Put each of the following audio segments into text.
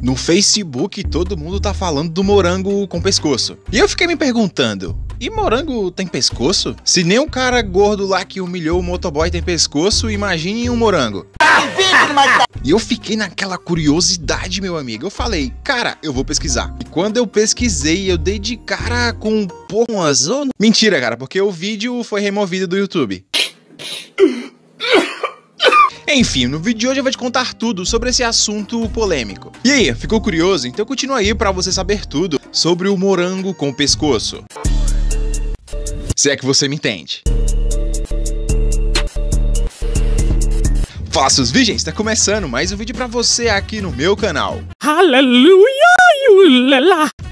No Facebook, todo mundo tá falando do morango com pescoço. E eu fiquei me perguntando: e morango tem pescoço? Se nem o cara gordo lá que humilhou o motoboy tem pescoço, imagine um morango. E eu fiquei naquela curiosidade, meu amigo. Eu falei, cara, eu vou pesquisar. E quando eu pesquisei, eu dei de cara com um pouco azul. Mentira, cara, porque o vídeo foi removido do YouTube. Enfim, no vídeo de hoje eu vou te contar tudo sobre esse assunto polêmico. E aí, ficou curioso? Então continua aí para você saber tudo sobre o morango com pescoço. Se é que você me entende. Fala seus virgens, tá começando mais um vídeo pra você aqui no meu canal. Aleluia!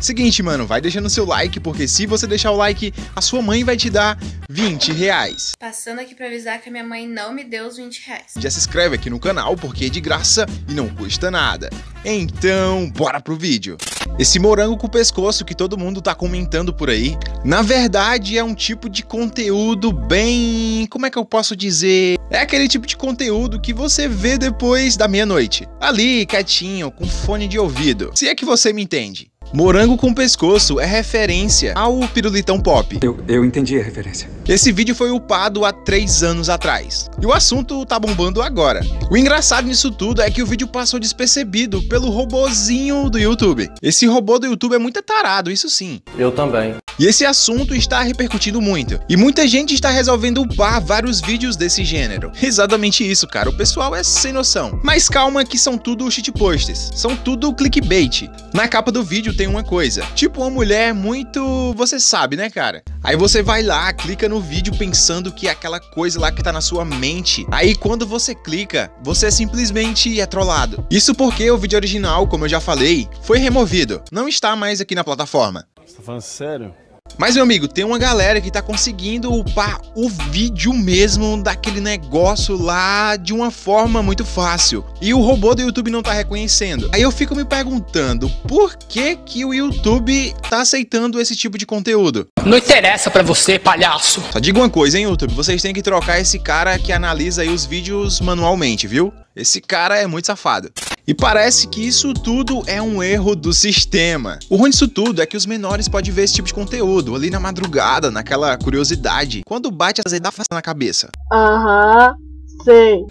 Seguinte, mano, vai deixando seu like, porque se você deixar o like, a sua mãe vai te dar 20 reais. Passando aqui pra avisar que a minha mãe não me deu os 20 reais. Já se inscreve aqui no canal, porque é de graça e não custa nada. Então, bora pro vídeo. Esse morango com pescoço que todo mundo tá comentando por aí, na verdade é um tipo de conteúdo bem. Como é que eu posso dizer? É aquele tipo de conteúdo que você vê depois da meia-noite. Ali, quietinho, com fone de ouvido. Se é que você me entende entende. Morango com pescoço é referência ao pirulitão pop. Eu, eu entendi a referência. Esse vídeo foi upado há 3 anos atrás. E o assunto tá bombando agora. O engraçado nisso tudo é que o vídeo passou despercebido pelo robozinho do YouTube. Esse robô do YouTube é muito tarado, isso sim. Eu também. E esse assunto está repercutindo muito. E muita gente está resolvendo upar vários vídeos desse gênero. Exatamente isso, cara. O pessoal é sem noção. Mas calma que são tudo shitposts. São tudo clickbait. Na capa do vídeo tem uma coisa. Tipo uma mulher muito... Você sabe, né, cara? Aí você vai lá, clica no vídeo pensando que é aquela coisa lá que tá na sua mente. Aí quando você clica, você simplesmente é trollado. Isso porque o vídeo original, como eu já falei, foi removido. Não está mais aqui na plataforma. Você tá falando sério? Mas, meu amigo, tem uma galera que tá conseguindo upar o vídeo mesmo daquele negócio lá de uma forma muito fácil. E o robô do YouTube não tá reconhecendo. Aí eu fico me perguntando, por que que o YouTube tá aceitando esse tipo de conteúdo? Não interessa pra você, palhaço. Só diga uma coisa, hein, YouTube, vocês têm que trocar esse cara que analisa aí os vídeos manualmente, viu? Esse cara é muito safado. E parece que isso tudo é um erro do sistema. O ruim disso tudo é que os menores podem ver esse tipo de conteúdo ali na madrugada, naquela curiosidade, quando bate a da na cabeça. Aham.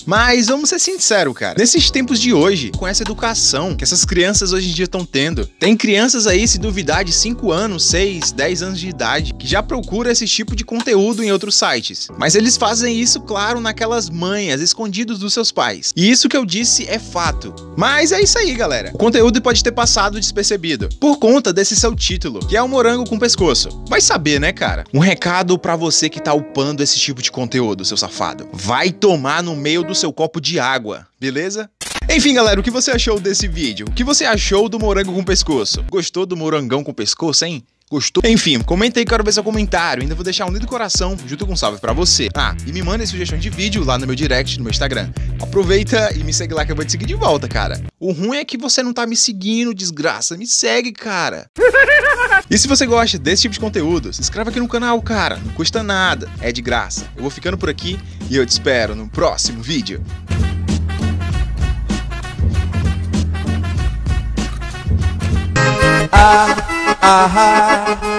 Mas vamos ser sinceros, cara. Nesses tempos de hoje, com essa educação que essas crianças hoje em dia estão tendo, tem crianças aí, se duvidar, de 5 anos, 6, 10 anos de idade, que já procura esse tipo de conteúdo em outros sites. Mas eles fazem isso, claro, naquelas manhas, escondidos dos seus pais. E isso que eu disse é fato. Mas é isso aí, galera. O conteúdo pode ter passado despercebido por conta desse seu título, que é o morango com pescoço. Vai saber, né, cara? Um recado para você que tá upando esse tipo de conteúdo, seu safado. Vai tomar no meio do seu copo de água, beleza? Enfim, galera, o que você achou desse vídeo? O que você achou do morango com pescoço? Gostou do morangão com pescoço, hein? Gostou? Enfim, comenta aí, quero ver seu comentário. Ainda vou deixar um lindo coração junto com um salve pra você. Ah, e me manda sugestão de vídeo lá no meu direct, no meu Instagram. Aproveita e me segue lá que eu vou te seguir de volta, cara. O ruim é que você não tá me seguindo, desgraça. Me segue, cara. E se você gosta desse tipo de conteúdo, se inscreve aqui no canal, cara. Não custa nada, é de graça. Eu vou ficando por aqui e eu te espero no próximo vídeo. ah, ah, ah.